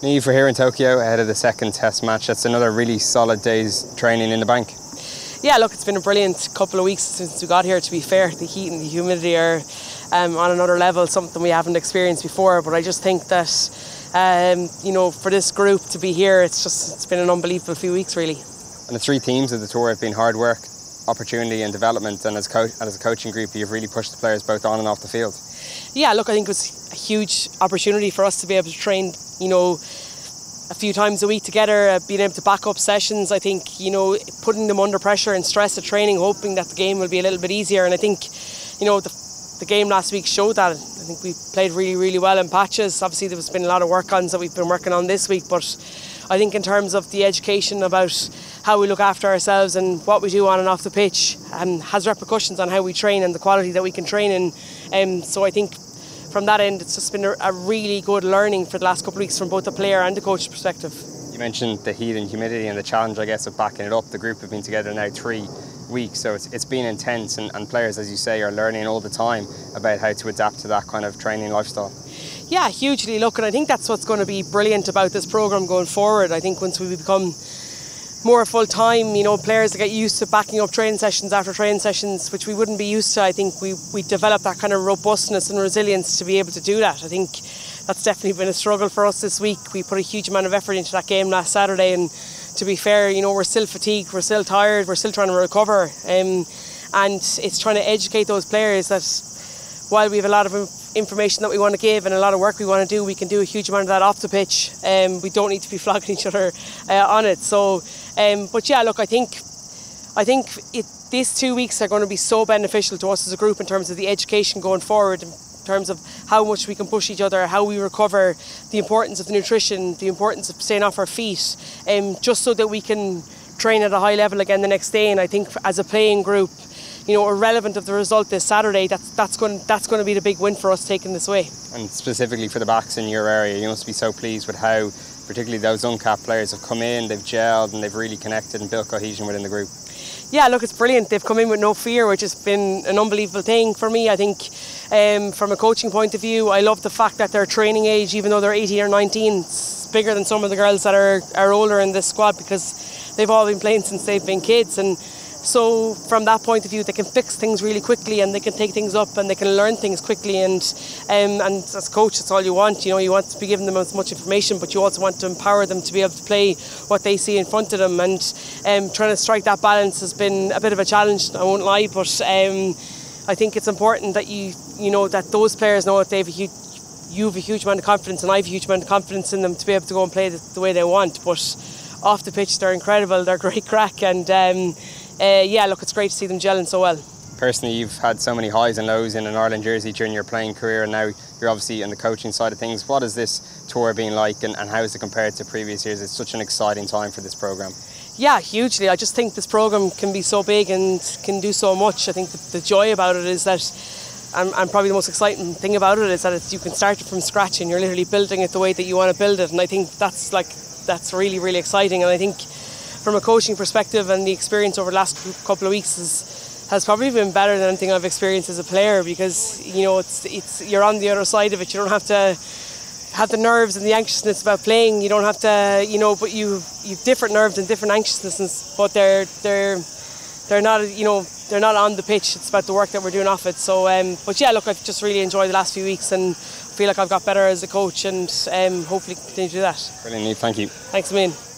Niamh, we're here in Tokyo ahead of the second test match. That's another really solid day's training in the bank. Yeah, look, it's been a brilliant couple of weeks since we got here, to be fair. The heat and the humidity are um, on another level, something we haven't experienced before. But I just think that, um, you know, for this group to be here, it's just it's been an unbelievable few weeks, really. And the three themes of the tour have been hard work, opportunity, and development. And as, co- and as a coaching group, you've really pushed the players both on and off the field. Yeah, look, I think it was a huge opportunity for us to be able to train, you know, a few times a week together, uh, being able to back up sessions. I think, you know, putting them under pressure and stress of training, hoping that the game will be a little bit easier. And I think, you know, the, the game last week showed that. I think we played really, really well in patches. Obviously, there's been a lot of work ons that we've been working on this week, but I think in terms of the education about how we look after ourselves and what we do on and off the pitch um, has repercussions on how we train and the quality that we can train in. Um, so I think from that end, it's just been a, a, really good learning for the last couple of weeks from both the player and the coach perspective. You mentioned the heat and humidity and the challenge, I guess, of backing it up. The group have been together now three weeks, so it's, it's been intense, and, and players, as you say, are learning all the time about how to adapt to that kind of training lifestyle. Yeah, hugely. Look, and I think that's what's going to be brilliant about this program going forward. I think once we become more full time, you know, players get used to backing up training sessions after training sessions, which we wouldn't be used to. I think we we develop that kind of robustness and resilience to be able to do that. I think that's definitely been a struggle for us this week. We put a huge amount of effort into that game last Saturday, and to be fair, you know, we're still fatigued, we're still tired, we're still trying to recover, um, and it's trying to educate those players that while we have a lot of information that we want to give and a lot of work we want to do, we can do a huge amount of that off the pitch. Um, we don't need to be flogging each other uh, on it. So, um, but yeah, look, I think, I think it, these two weeks are going to be so beneficial to us as a group in terms of the education going forward. In terms of how much we can push each other, how we recover, the importance of the nutrition, the importance of staying off our feet, um, just so that we can train at a high level again the next day. And I think as a playing group, you know, irrelevant of the result this Saturday, that's that's going that's going to be the big win for us taking this way. And specifically for the backs in your area, you must be so pleased with how, particularly those uncapped players have come in, they've gelled and they've really connected and built cohesion within the group. Yeah, look, it's brilliant. They've come in with no fear, which has been an unbelievable thing for me. I think, um, from a coaching point of view, I love the fact that their training age, even though they're 18 or 19, is bigger than some of the girls that are, are older in this squad because they've all been playing since they've been kids. And so from that point of view, they can fix things really quickly and they can take things up and they can learn things quickly. And um, and as coach, that's all you want. You know, you want to be giving them as much information, but you also want to empower them to be able to play what they see in front of them. And um, trying to strike that balance has been a bit of a challenge. I won't lie, but um, I think it's important that you you know that those players know that they have a huge you have a huge amount of confidence and I have a huge amount of confidence in them to be able to go and play the, the way they want. But off the pitch, they're incredible. They're great crack and. Um, uh, yeah, look, it's great to see them gelling so well. Personally, you've had so many highs and lows in an Ireland jersey during your playing career, and now you're obviously in the coaching side of things. What has this tour been like, and, and how is it compared to previous years? It's such an exciting time for this programme. Yeah, hugely. I just think this programme can be so big and can do so much. I think the, the joy about it is that and, and, probably the most exciting thing about it is that you can start it from scratch and you're literally building it the way that you want to build it and I think that's like that's really really exciting and I think from a coaching perspective and the experience over the last couple of weeks is, has probably been better than anything I've experienced as a player because you know it's it's you're on the other side of it. You don't have to have the nerves and the anxiousness about playing. You don't have to you know, but you you've different nerves and different anxiousness, but they're they're they're not you know they're not on the pitch. It's about the work that we're doing off it. So, um, but yeah, look, I've just really enjoyed the last few weeks and feel like I've got better as a coach and um, hopefully continue to do that. Brilliant, Thank you. Thanks, Amin.